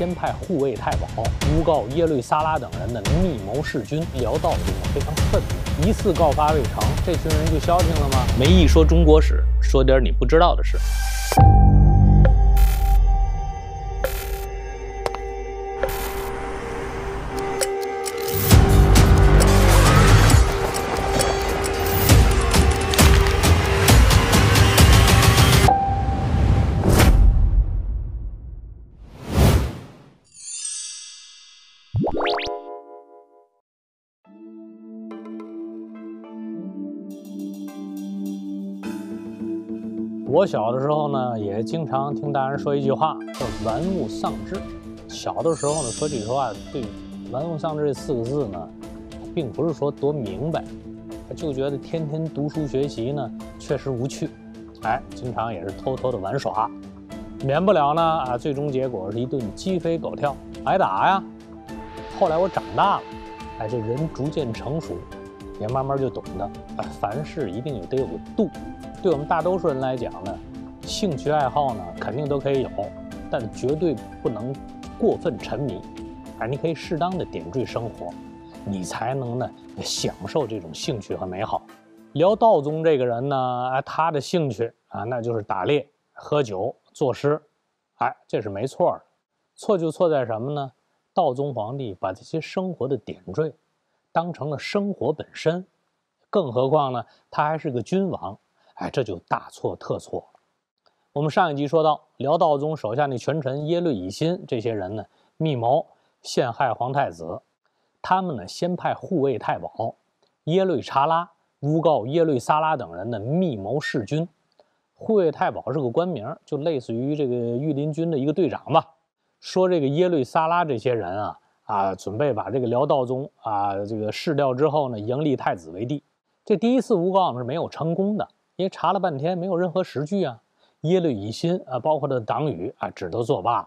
先派护卫太保诬告耶律撒拉等人的密谋弑君，辽道宗非常愤怒，一次告发未成，这群人就消停了吗？没一说中国史，说点你不知道的事。我小的时候呢，也经常听大人说一句话，叫“玩物丧志”。小的时候呢，说句实话，对“玩物丧志”这四个字呢，并不是说多明白，就觉得天天读书学习呢，确实无趣。哎，经常也是偷偷的玩耍，免不了呢啊，最终结果是一顿鸡飞狗跳，挨打呀。后来我长大了，哎，这人逐渐成熟。也慢慢就懂得，啊，凡事一定有得有个度。对我们大多数人来讲呢，兴趣爱好呢肯定都可以有，但绝对不能过分沉迷。啊，你可以适当的点缀生活，你才能呢享受这种兴趣和美好。聊道宗这个人呢，哎，他的兴趣啊，那就是打猎、喝酒、作诗，哎，这是没错的。错就错在什么呢？道宗皇帝把这些生活的点缀。当成了生活本身，更何况呢？他还是个君王，哎，这就大错特错。我们上一集说到，辽道宗手下那权臣耶律乙辛这些人呢，密谋陷害皇太子。他们呢，先派护卫太保耶律查拉诬告耶律撒拉等人的密谋弑君。护卫太保是个官名，就类似于这个御林军的一个队长吧。说这个耶律撒拉这些人啊。啊，准备把这个辽道宗啊，这个弑掉之后呢，迎立太子为帝。这第一次诬告是没有成功的，因为查了半天没有任何实据啊。耶律乙辛啊，包括他的党羽啊，只得作罢。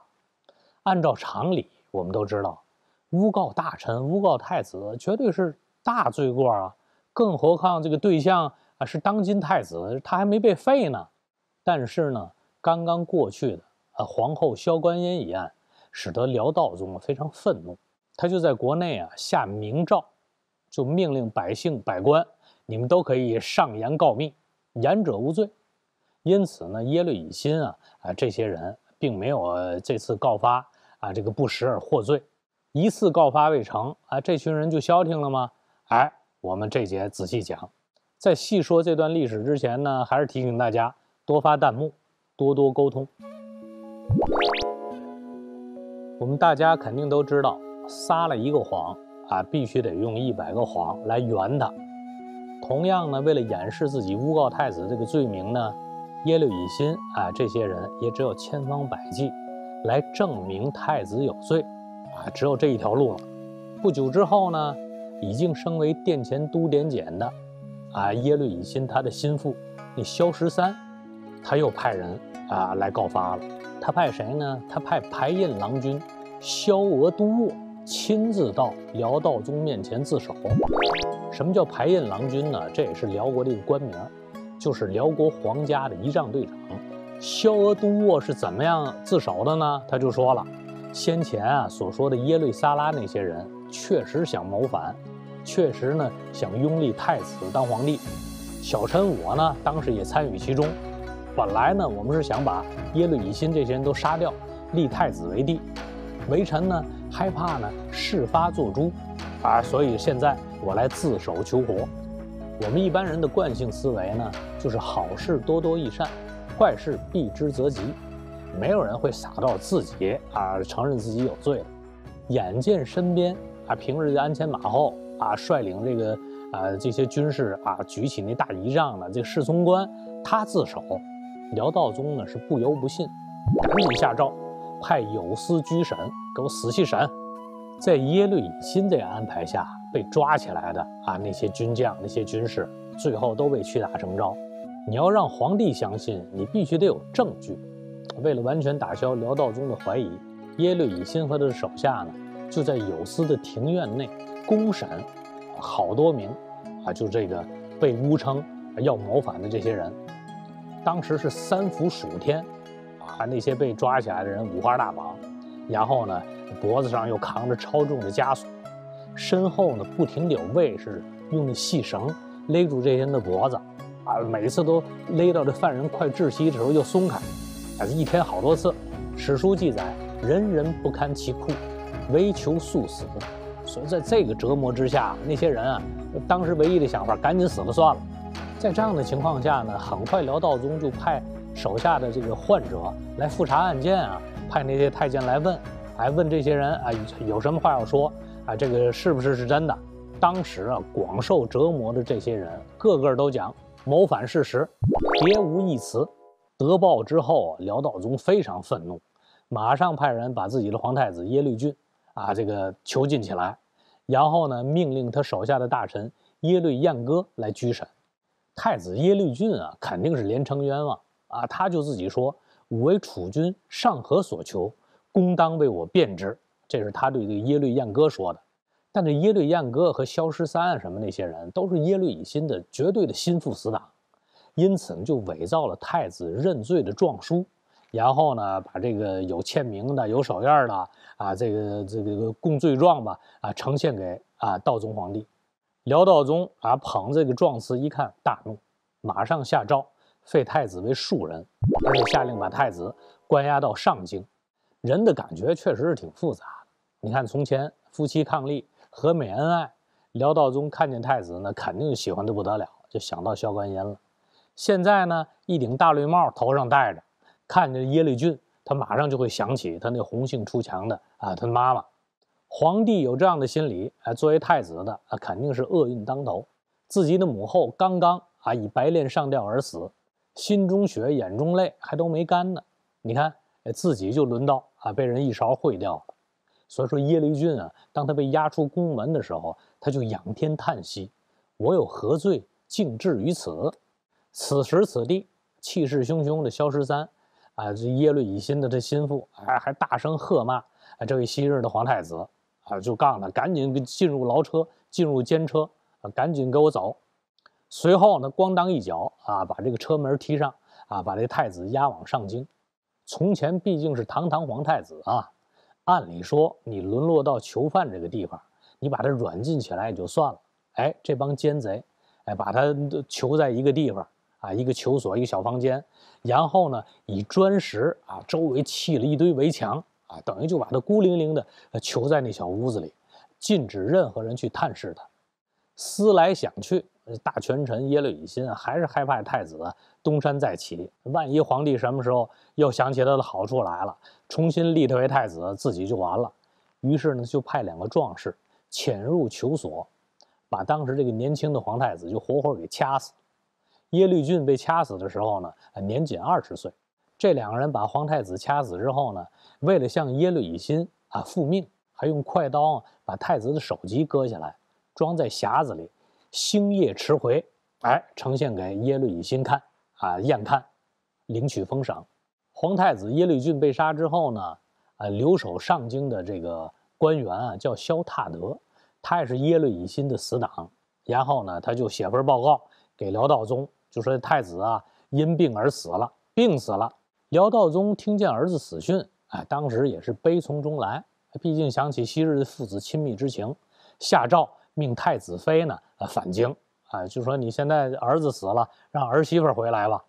按照常理，我们都知道，诬告大臣、诬告太子，绝对是大罪过啊。更何况这个对象啊是当今太子，他还没被废呢。但是呢，刚刚过去的啊皇后萧观音一案，使得辽道宗非常愤怒。他就在国内啊下明诏，就命令百姓百官，你们都可以上言告密，言者无罪。因此呢，耶律乙辛啊啊这些人并没有这次告发啊这个不实而获罪，一次告发未成啊，这群人就消停了吗？哎，我们这节仔细讲。在细说这段历史之前呢，还是提醒大家多发弹幕，多多沟通。我们大家肯定都知道。撒了一个谎啊，必须得用一百个谎来圆它。同样呢，为了掩饰自己诬告太子这个罪名呢，耶律乙辛啊，这些人也只有千方百计来证明太子有罪啊，只有这一条路了。不久之后呢，已经升为殿前都点检的啊，耶律乙辛他的心腹那萧十三，他又派人啊来告发了。他派谁呢？他派排印郎君萧娥都沃。亲自到辽道宗面前自首。什么叫排印郎君呢？这也是辽国的一个官名，就是辽国皇家的仪仗队长。萧额都沃是怎么样自首的呢？他就说了，先前啊所说的耶律撒拉那些人确实想谋反，确实呢想拥立太子当皇帝。小臣我呢当时也参与其中。本来呢我们是想把耶律乙辛这些人都杀掉，立太子为帝。微臣呢害怕呢事发作诛，啊，所以现在我来自首求活。我们一般人的惯性思维呢，就是好事多多益善，坏事避之则吉。没有人会傻到自己啊承认自己有罪的。眼见身边啊平日的鞍前马后啊率领这个啊这些军士啊举起那大仪仗的这个侍从官他自首，辽道宗呢是不由不信，赶紧下诏。派有司居审，给我仔细审。在耶律乙辛这个安排下，被抓起来的啊，那些军将、那些军士，最后都被屈打成招。你要让皇帝相信，你必须得有证据。为了完全打消辽道宗的怀疑，耶律乙辛和他的手下呢，就在有司的庭院内公审好多名啊，就这个被诬称要谋反的这些人。当时是三伏暑天。啊，那些被抓起来的人五花大绑，然后呢，脖子上又扛着超重的枷锁，身后呢不停地有卫士用细绳勒住这些人的脖子，啊，每次都勒到这犯人快窒息的时候又松开，啊，一天好多次。史书记载，人人不堪其酷，唯求速死。所以在这个折磨之下，那些人啊，当时唯一的想法，赶紧死了算了。在这样的情况下呢，很快辽道宗就派手下的这个患者来复查案件啊，派那些太监来问，还问这些人啊有什么话要说啊，这个是不是是真的？当时啊，广受折磨的这些人，个个都讲谋反事实，别无一词。得报之后，辽道宗非常愤怒，马上派人把自己的皇太子耶律俊啊，这个囚禁起来，然后呢，命令他手下的大臣耶律燕歌来拘审。太子耶律俊啊，肯定是连城冤枉啊，他就自己说：“吾为储君，上何所求？公当为我辩之。”这是他对这个耶律燕歌说的。但这耶律燕歌和萧十三什么那些人，都是耶律乙辛的绝对的心腹死党。因此呢，就伪造了太子认罪的状书，然后呢，把这个有签名的、有手印的啊，这个这个供罪状吧，啊，呈现给啊道宗皇帝。辽道宗啊，捧这个状词一看，大怒，马上下诏废太子为庶人，而且下令把太子关押到上京。人的感觉确实是挺复杂。你看，从前夫妻伉俪、和美恩爱，辽道宗看见太子呢，肯定喜欢的不得了，就想到萧观音了。现在呢，一顶大绿帽头上戴着，看见耶律俊，他马上就会想起他那红杏出墙的啊，他妈妈。皇帝有这样的心理，哎，作为太子的啊，肯定是厄运当头。自己的母后刚刚啊以白练上吊而死，心中血，眼中泪还都没干呢。你看，自己就轮到啊被人一勺烩掉了。所以说耶律俊啊，当他被押出宫门的时候，他就仰天叹息：“我有何罪，竟至于此？”此时此地，气势汹汹的萧十三，啊，这耶律乙辛的这心腹，还还大声喝骂，啊，这位昔日的皇太子，啊，就告诉他赶紧进入牢车，进入监车，赶紧给我走。随后呢，咣当一脚，啊，把这个车门踢上，啊，把这太子押往上京。从前毕竟是堂堂皇太子啊，按理说你沦落到囚犯这个地方，你把他软禁起来也就算了，哎，这帮奸贼，哎，把他囚在一个地方。啊，一个囚所，一个小房间，然后呢，以砖石啊，周围砌了一堆围墙啊，等于就把他孤零零的囚在那小屋子里，禁止任何人去探视他。思来想去，大权臣耶律乙辛还是害怕太子东山再起，万一皇帝什么时候又想起他的好处来了，重新立他为太子，自己就完了。于是呢，就派两个壮士潜入囚所，把当时这个年轻的皇太子就活活给掐死。耶律俊被掐死的时候呢，年仅二十岁。这两个人把皇太子掐死之后呢，为了向耶律乙辛啊复命，还用快刀把太子的首级割下来，装在匣子里，星夜驰回，哎，呈现给耶律乙辛看啊，验看，领取封赏。皇太子耶律俊被杀之后呢，啊，留守上京的这个官员啊叫萧踏德，他也是耶律乙辛的死党。然后呢，他就写份报告给辽道宗。就说太子啊因病而死了，病死了。辽道宗听见儿子死讯，哎，当时也是悲从中来。毕竟想起昔日父子亲密之情，下诏命太子妃呢啊返京。啊，就说你现在儿子死了，让儿媳妇回来吧。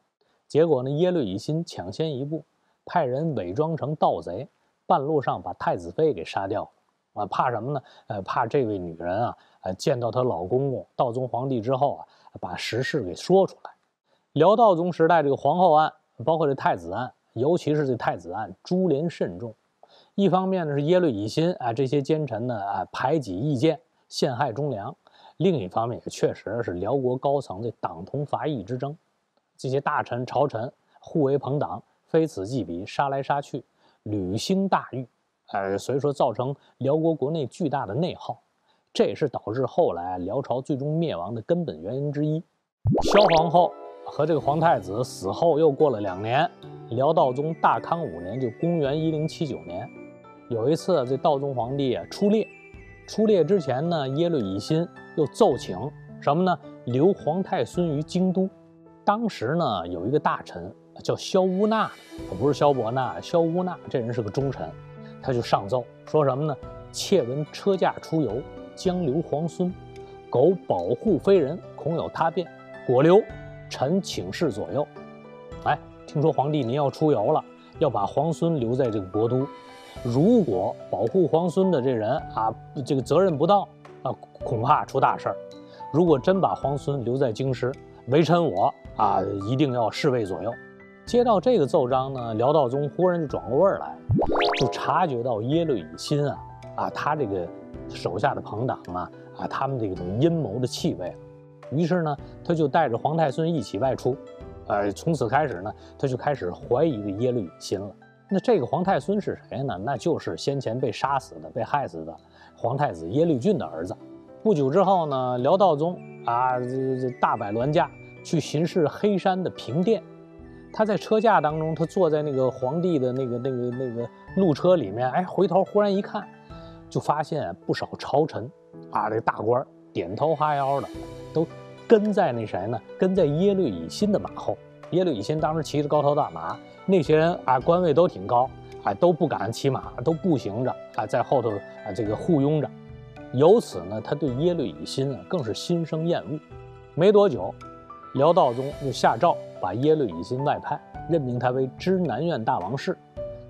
结果呢，耶律乙辛抢先一步，派人伪装成盗贼，半路上把太子妃给杀掉了。啊，怕什么呢？呃，怕这位女人啊，呃，见到她老公公道宗皇帝之后啊，把实事给说出来。辽道宗时代，这个皇后案，包括这太子案，尤其是这太子案，株连甚众。一方面呢是耶律乙辛啊这些奸臣呢啊排挤意见，陷害忠良；另一方面也确实是辽国高层的党同伐异之争，这些大臣朝臣互为朋党，非此即彼，杀来杀去，屡兴大狱。呃，所以说造成辽国国内巨大的内耗，这也是导致后来辽朝最终灭亡的根本原因之一。萧皇后。和这个皇太子死后又过了两年，辽道宗大康五年，就公元一零七九年，有一次这道宗皇帝啊出猎，出猎之前呢，耶律乙辛又奏请什么呢？留皇太孙于京都。当时呢，有一个大臣叫萧乌纳，可不是萧伯纳，萧乌纳这人是个忠臣，他就上奏说什么呢？妾闻车驾出游，将留皇孙，苟保护非人，恐有他变。果留，臣请示左右。哎，听说皇帝您要出游了，要把皇孙留在这个国都。如果保护皇孙的这人啊，这个责任不到啊，恐怕出大事儿。如果真把皇孙留在京师，微臣我啊，一定要侍卫左右。接到这个奏章呢，辽道宗忽然就转过味儿来，就察觉到耶律乙辛啊啊，他这个手下的朋党啊啊，他们这种阴谋的气味。于是呢，他就带着皇太孙一起外出，呃，从此开始呢，他就开始怀疑这耶律乙辛了。那这个皇太孙是谁呢？那就是先前被杀死的、被害死的皇太子耶律俊的儿子。不久之后呢，辽道宗啊，这这大摆銮驾去巡视黑山的平殿。他在车驾当中，他坐在那个皇帝的那个那个那个路车里面，哎，回头忽然一看，就发现不少朝臣啊，这大官点头哈腰的，都跟在那谁呢？跟在耶律乙辛的马后。耶律乙辛当时骑着高头大马，那些人啊官位都挺高，啊都不敢骑马，都步行着啊在后头啊这个护拥着。由此呢，他对耶律乙辛啊更是心生厌恶。没多久，辽道宗就下诏把耶律乙辛外派，任命他为知南院大王事。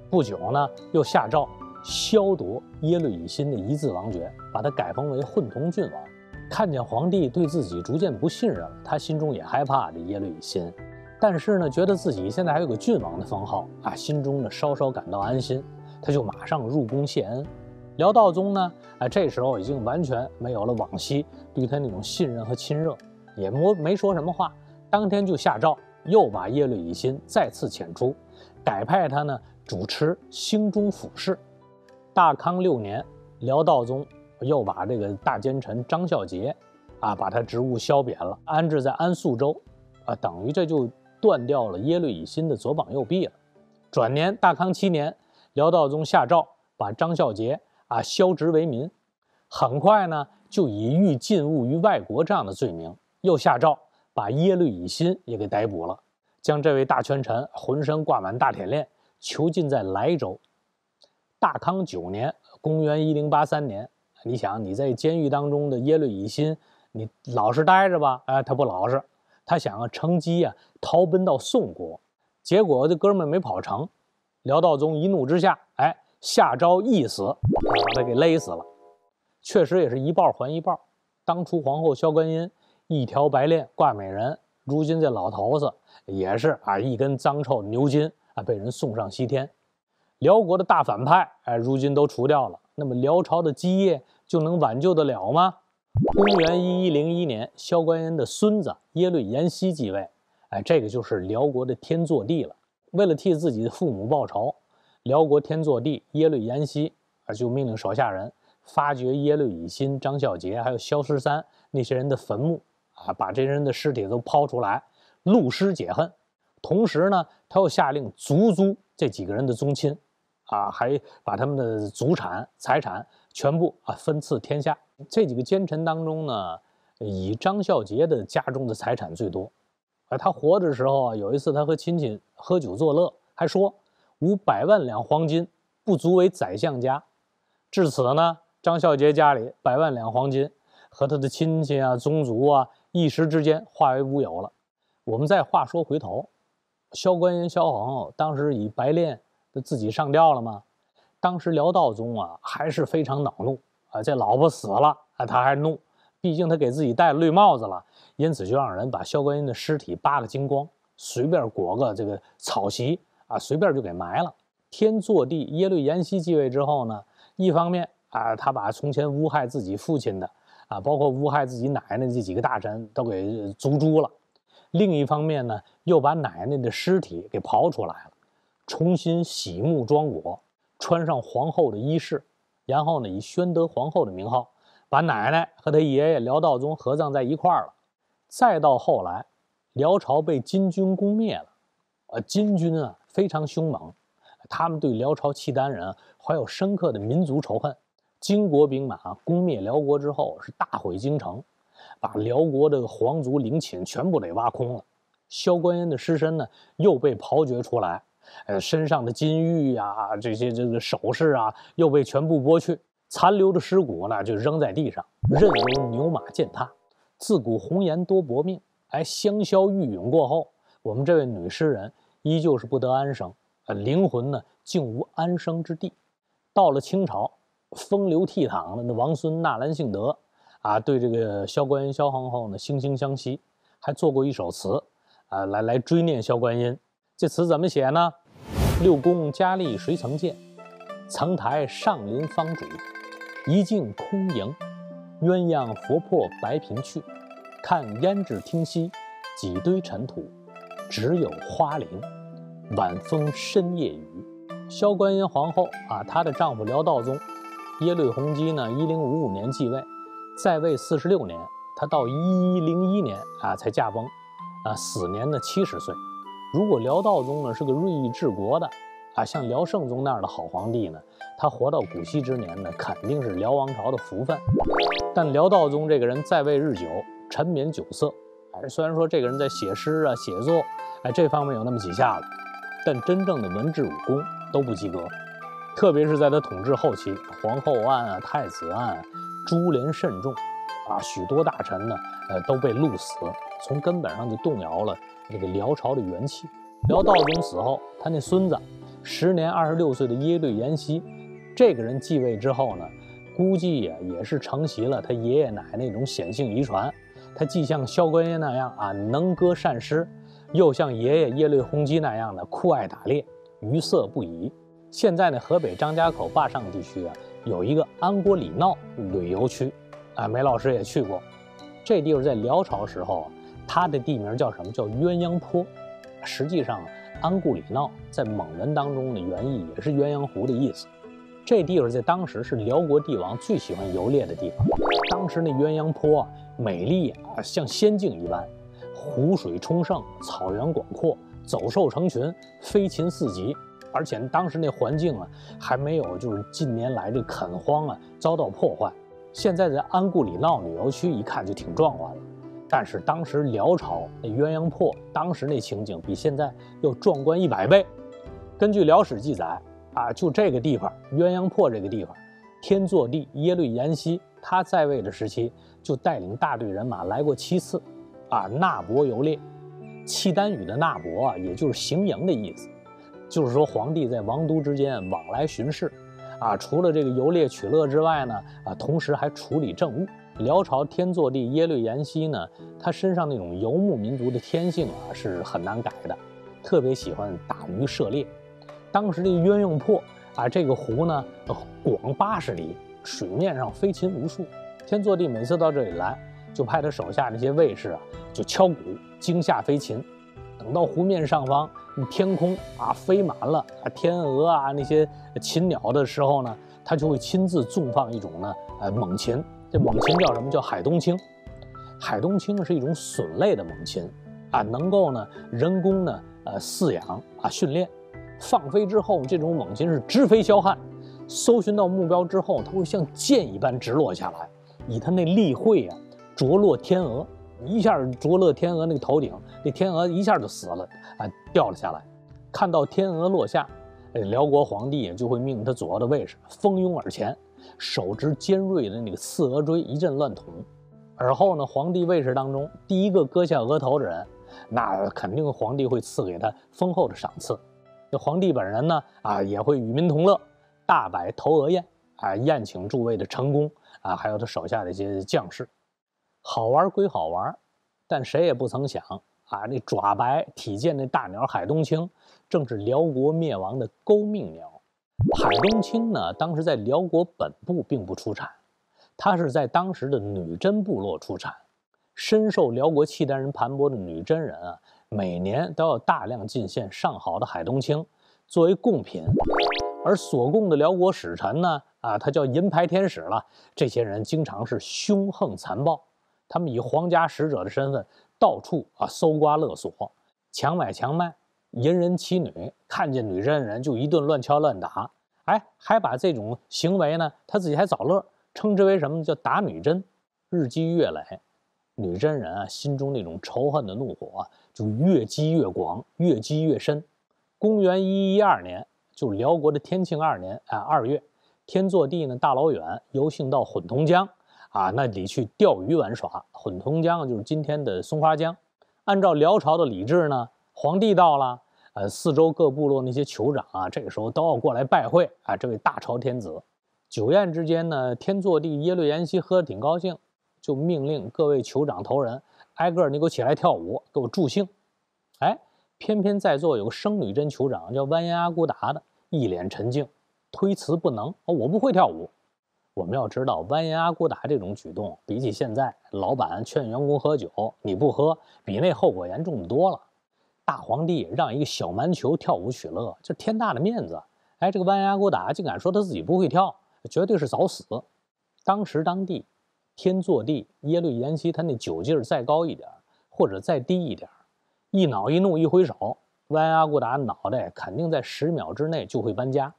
不久呢，又下诏削夺耶律乙辛的一字王爵，把他改封为混同郡王。看见皇帝对自己逐渐不信任了，他心中也害怕这耶律乙辛。但是呢，觉得自己现在还有个郡王的封号啊，心中呢稍稍感到安心，他就马上入宫谢恩。辽道宗呢，啊，这时候已经完全没有了往昔对他那种信任和亲热，也没没说什么话，当天就下诏，又把耶律乙辛再次遣出，改派他呢主持兴中府事。大康六年，辽道宗又把这个大奸臣张孝杰，啊，把他职务削贬了，安置在安肃州，啊，等于这就。断掉了耶律乙辛的左膀右臂了。转年大康七年，辽道宗下诏把张孝杰啊削职为民。很快呢，就以欲禁物于外国这样的罪名，又下诏把耶律乙辛也给逮捕了，将这位大权臣浑身挂满大铁链，囚禁在莱州。大康九年，公元一零八三年，你想你在监狱当中的耶律乙辛，你老实待着吧？哎，他不老实。他想要，乘机啊逃奔到宋国，结果这哥们没跑成。辽道宗一怒之下，哎，下诏缢死，把他给勒死了。确实也是一报还一报。当初皇后萧观音一条白链挂美人，如今这老头子也是啊一根脏臭牛筋啊，被人送上西天。辽国的大反派哎，如今都除掉了，那么辽朝的基业就能挽救得了吗？公元一一零一年，萧观音的孙子耶律延禧继位，哎，这个就是辽国的天祚帝了。为了替自己的父母报仇，辽国天祚帝耶律延禧啊，就命令手下人发掘耶律乙辛、张孝杰还有萧十三那些人的坟墓啊，把这些人的尸体都抛出来，戮尸解恨。同时呢，他又下令族诛这几个人的宗亲，啊，还把他们的祖产财产全部啊分赐天下。这几个奸臣当中呢，以张孝杰的家中的财产最多。啊，他活着的时候啊，有一次他和亲戚喝酒作乐，还说五百万两黄金不足为宰相家。至此呢，张孝杰家里百万两黄金和他的亲戚啊、宗族啊，一时之间化为乌有了。我们再话说回头，萧观音、萧皇后当时以白练自己上吊了吗？当时辽道宗啊，还是非常恼怒。啊，这老婆死了，啊，他还怒，毕竟他给自己戴绿帽子了，因此就让人把萧观音的尸体扒个精光，随便裹个这个草席啊，随便就给埋了。天祚帝耶律延禧继位之后呢，一方面啊，他把从前诬害自己父亲的啊，包括诬害自己奶奶这几个大臣都给族诛了；另一方面呢，又把奶奶的尸体给刨出来了，重新洗沐装裹，穿上皇后的衣饰。然后呢，以宣德皇后的名号，把奶奶和他爷爷辽道宗合葬在一块儿了。再到后来，辽朝被金军攻灭了。呃，金军啊非常凶猛，他们对辽朝契丹人怀有深刻的民族仇恨。金国兵马攻灭辽国之后，是大毁京城，把辽国的皇族陵寝全部给挖空了。萧观音的尸身呢，又被刨掘出来，呃，身上的金玉呀，这些这个首饰啊，又被全部剥去，残留的尸骨呢就扔在地上，任由牛马践踏。自古红颜多薄命，哎，香消玉殒过后，我们这位女诗人依旧是不得安生，呃，灵魂呢竟无安生之地。到了清朝，风流倜傥的那王孙纳兰性德啊，对这个萧观音萧皇后呢惺惺相惜，还做过一首词啊，来来追念萧观音。这词怎么写呢？六宫佳丽谁曾见？层台上临芳主，一径空盈。鸳鸯佛破白屏去，看胭脂汀溪，几堆尘土，只有花林。晚风深夜雨。萧观音皇后啊，她的丈夫辽道宗耶律洪基呢，一零五五年继位，在位四十六年，她到一一零一年啊才驾崩，啊死年呢七十岁。如果辽道宗呢是个锐意治国的，啊，像辽圣宗那样的好皇帝呢，他活到古稀之年呢，肯定是辽王朝的福分。但辽道宗这个人在位日久，沉湎酒色，哎，虽然说这个人在写诗啊、写作，哎，这方面有那么几下子，但真正的文治武功都不及格。特别是在他统治后期，皇后案啊、太子案，株连甚众，啊，许多大臣呢，呃，都被戮死，从根本上就动摇了。这个辽朝的元气，辽道宗死后，他那孙子，时年二十六岁的耶律延禧，这个人继位之后呢，估计呀也是承袭了他爷爷奶奶那种显性遗传，他既像萧观音那样啊能歌善诗，又像爷爷耶律洪基那样的酷爱打猎，鱼色不移。现在呢，河北张家口坝上地区啊，有一个安国里闹旅游区，啊，梅老师也去过，这地方在辽朝时候啊。它的地名叫什么？叫鸳鸯坡。实际上，安固里闹在蒙文当中的原意也是鸳鸯湖的意思。这地方在当时是辽国帝王最喜欢游猎的地方。当时那鸳鸯坡啊，美丽啊，像仙境一般，湖水充盛，草原广阔，走兽成群，飞禽四集。而且当时那环境啊，还没有就是近年来这垦荒啊遭到破坏。现在在安固里闹旅游区一看就挺壮观的。但是当时辽朝那鸳鸯坡，当时那情景比现在要壮观一百倍。根据辽史记载啊，就这个地方鸳鸯坡这个地方，天祚帝耶律延禧他在位的时期就带领大队人马来过七次，啊，纳博游猎。契丹语的纳博啊，也就是行营的意思，就是说皇帝在王都之间往来巡视，啊，除了这个游猎取乐之外呢，啊，同时还处理政务。辽朝天祚帝耶律延禧呢，他身上那种游牧民族的天性啊是很难改的，特别喜欢打鱼射猎。当时这鸳鸯坡啊，这个湖呢广八十里，水面上飞禽无数。天祚帝每次到这里来，就派他手下那些卫士啊，就敲鼓惊吓飞禽。等到湖面上方天空啊飞满了啊天鹅啊那些禽鸟的时候呢，他就会亲自纵放一种呢呃猛禽。这猛禽叫什么？叫海东青。海东青是一种隼类的猛禽，啊，能够呢人工呢呃饲养啊训练，放飞之后，这种猛禽是直飞霄汉，搜寻到目标之后，它会像箭一般直落下来，以它那利喙啊着落天鹅，一下着落天鹅那个头顶，那天鹅一下就死了啊掉了下来。看到天鹅落下，辽国皇帝就会命他左右的卫士蜂拥而前。手执尖锐的那个刺鹅锥一阵乱捅，而后呢，皇帝卫士当中第一个割下额头的人，那肯定皇帝会赐给他丰厚的赏赐。这皇帝本人呢，啊，也会与民同乐，大摆头额宴，啊，宴请诸位的成功，啊，还有他手下的一些将士。好玩归好玩，但谁也不曾想，啊，那爪白体健那大鸟海东青，正是辽国灭亡的勾命鸟。海东青呢，当时在辽国本部并不出产，它是在当时的女真部落出产。深受辽国契丹人盘剥的女真人啊，每年都要大量进献上好的海东青作为贡品，而所贡的辽国使臣呢，啊，他叫银牌天使了。这些人经常是凶横残暴，他们以皇家使者的身份到处啊搜刮勒索，强买强卖。淫人妻女，看见女真人就一顿乱敲乱打，哎，还把这种行为呢，他自己还找乐，称之为什么叫打女真。日积月累，女真人啊心中那种仇恨的怒火就越积越广，越积越深。公元一一二年，就是辽国的天庆二年啊二月，天祚帝呢大老远游幸到混同江啊那里去钓鱼玩耍。混同江就是今天的松花江。按照辽朝的礼制呢，皇帝到了，呃，四周各部落那些酋长啊，这个时候都要过来拜会啊这位大朝天子。酒宴之间呢，天祚帝耶律延禧喝得挺高兴，就命令各位酋长头人挨个你给我起来跳舞，给我助兴。哎。偏偏在座有个生女真酋长，叫完颜阿骨达的，一脸沉静，推辞不能。哦，我不会跳舞。我们要知道，完颜阿骨达这种举动，比起现在老板劝员工喝酒你不喝，比那后果严重的多了。大皇帝让一个小蛮酋跳舞取乐，这天大的面子。哎，这个完颜阿骨达竟敢说他自己不会跳，绝对是找死。当时当地天作帝耶律延禧，他那酒劲儿再高一点，或者再低一点。一恼一怒一挥手，弯阿骨达脑袋肯定在十秒之内就会搬家。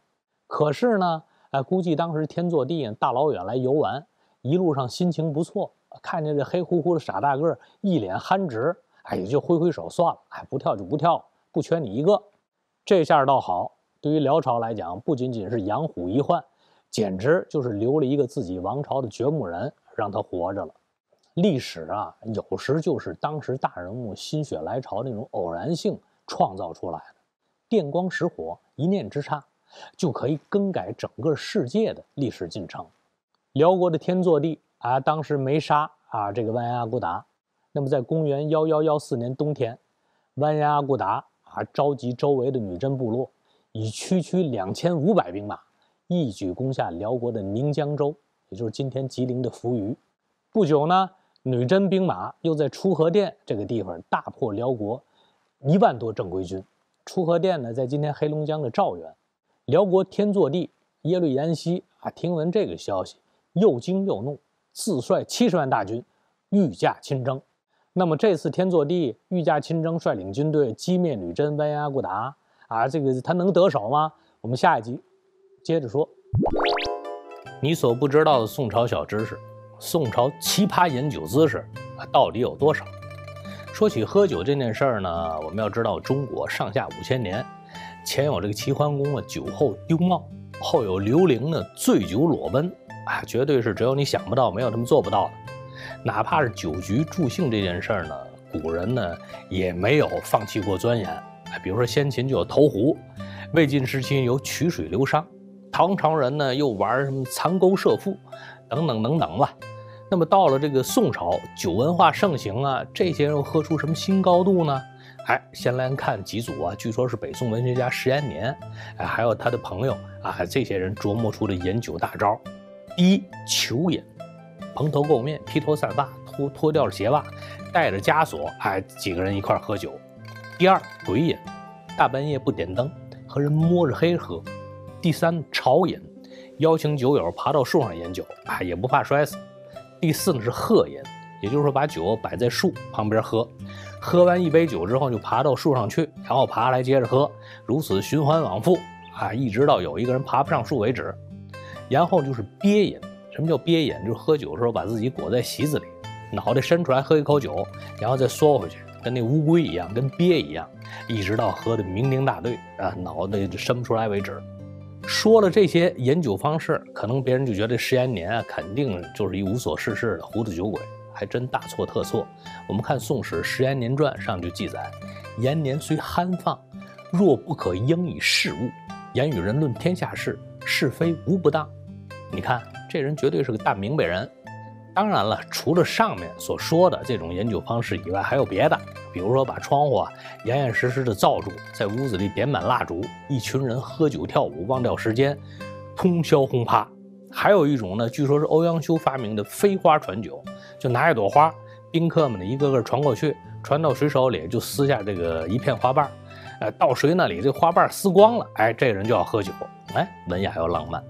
可是呢，哎，估计当时天作帝大老远来游玩，一路上心情不错，看见这黑乎乎的傻大个儿，一脸憨直，哎，也就挥挥手算了，哎，不跳就不跳，不缺你一个。这下倒好，对于辽朝来讲，不仅仅是养虎一患，简直就是留了一个自己王朝的掘墓人，让他活着了。历史啊，有时就是当时大人物心血来潮那种偶然性创造出来的，电光石火，一念之差，就可以更改整个世界的历史进程。辽国的天祚帝啊，当时没杀啊这个完颜阿骨达。那么在公元幺幺幺四年冬天，完颜阿骨达啊召集周围的女真部落，以区区两千五百兵马，一举攻下辽国的宁江州，也就是今天吉林的扶余。不久呢。女真兵马又在出河店这个地方大破辽国一万多正规军。出河店呢，在今天黑龙江的肇源。辽国天祚帝耶律延禧啊，听闻这个消息，又惊又怒，自率七十万大军御驾亲征。那么这次天祚帝御驾亲征，率领军队击灭女真完颜阿骨达啊，这个他能得手吗？我们下一集接着说。你所不知道的宋朝小知识。宋朝奇葩饮酒姿势啊，到底有多少？说起喝酒这件事儿呢，我们要知道，中国上下五千年，前有这个齐桓公啊酒后丢帽，后有刘伶呢醉酒裸奔，啊，绝对是只有你想不到，没有他们做不到的。哪怕是酒局助兴这件事儿呢，古人呢也没有放弃过钻研。比如说先秦就有投壶，魏晋时期有曲水流觞，唐朝人呢又玩什么藏钩射覆。等等等等吧，那么到了这个宋朝，酒文化盛行啊，这些人又喝出什么新高度呢？哎，先来看几组啊，据说是北宋文学家石延年，哎，还有他的朋友啊，这些人琢磨出的饮酒大招。第一，求饮，蓬头垢面，披头散发，脱脱掉了鞋袜，带着枷锁，哎，几个人一块喝酒。第二，鬼饮，大半夜不点灯，和人摸着黑喝。第三，潮饮。邀请酒友爬到树上饮酒，啊，也不怕摔死。第四呢是鹤饮，也就是说把酒摆在树旁边喝，喝完一杯酒之后就爬到树上去，然后爬来接着喝，如此循环往复，啊，一直到有一个人爬不上树为止。然后就是憋饮，什么叫憋饮？就是喝酒的时候把自己裹在席子里，脑袋伸出来喝一口酒，然后再缩回去，跟那乌龟一样，跟鳖一样，一直到喝的酩酊大醉，啊，脑袋伸不出来为止。说了这些饮酒方式，可能别人就觉得石延年啊，肯定就是一无所事事的糊涂酒鬼，还真大错特错。我们看《宋史·石延年传》上就记载：延年虽憨放，若不可应以事物，言与人论天下事，是非无不当。你看这人绝对是个大明白人。当然了，除了上面所说的这种饮酒方式以外，还有别的。比如说，把窗户啊严严实实的罩住，在屋子里点满蜡烛，一群人喝酒跳舞，忘掉时间，通宵轰趴。还有一种呢，据说是欧阳修发明的飞花传酒，就拿一朵花，宾客们呢一个个传过去，传到谁手里就撕下这个一片花瓣，呃，到谁那里这花瓣撕光了，哎，这人就要喝酒，哎，文雅又浪漫。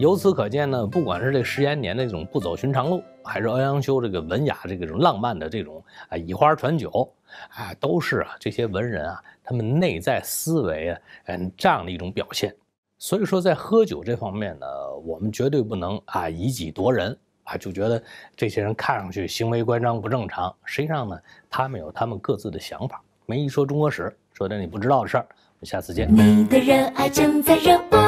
由此可见呢，不管是这十延年的这种不走寻常路，还是欧阳修这个文雅这个种浪漫的这种啊以花传酒，啊，都是啊这些文人啊他们内在思维啊嗯这样的一种表现。所以说在喝酒这方面呢，我们绝对不能啊以己夺人啊，就觉得这些人看上去行为乖张不正常，实际上呢他们有他们各自的想法。没一说中国史，说点你不知道的事儿，我们下次见。你的热爱正在热播。